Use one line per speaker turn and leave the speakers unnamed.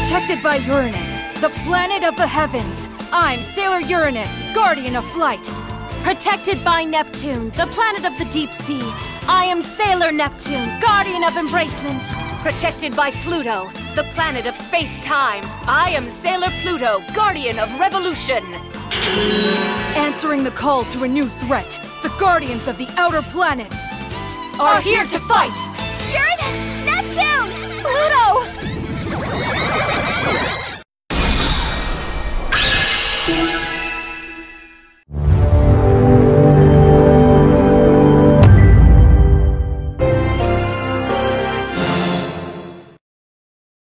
Protected by Uranus, the planet of the heavens, I'm Sailor Uranus, guardian of flight.
Protected by Neptune, the planet of the deep sea, I am Sailor Neptune, guardian of embracement.
Protected by Pluto, the planet of space-time, I am Sailor Pluto, guardian of revolution.
Answering the call to a new threat, the guardians of the outer planets
are, are here to fight! Pluto!